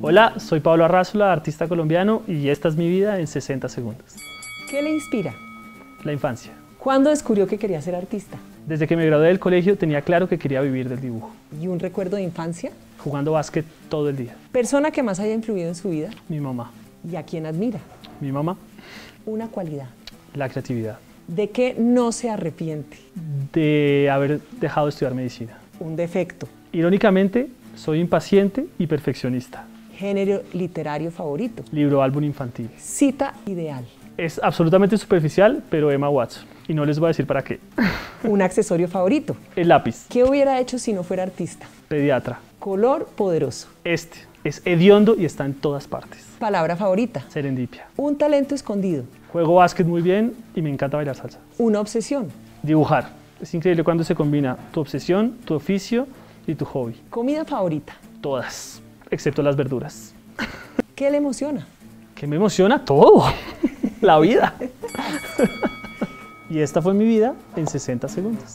Hola, soy Pablo Arrazola, artista colombiano, y esta es mi vida en 60 segundos. ¿Qué le inspira? La infancia. ¿Cuándo descubrió que quería ser artista? Desde que me gradué del colegio tenía claro que quería vivir del dibujo, ¿Y un recuerdo de infancia? jugando básquet todo el día. ¿Persona que más haya influido en su vida? Mi mamá, ¿Y a quién admira? mi mamá, Una cualidad. la creatividad, ¿De qué no se arrepiente? de haber dejado de estudiar medicina. Un defecto. Irónicamente, soy impaciente y perfeccionista. Género literario favorito. Libro álbum infantil. Cita ideal. Es absolutamente superficial, pero Emma Watson. Y no les voy a decir para qué. Un accesorio favorito. El lápiz, ¿Qué hubiera hecho si no fuera artista? pediatra. Color poderoso. Este es hediondo y está en todas partes. Palabra favorita. Serendipia. Un talento escondido. Juego básquet muy bien y me encanta bailar salsa. Una obsesión. Dibujar. Es increíble cuando se combina tu obsesión, tu oficio y tu hobby. Comida favorita. Todas, excepto las verduras. ¿Qué le emociona? Que me emociona todo. La vida. y esta fue mi vida en 60 segundos.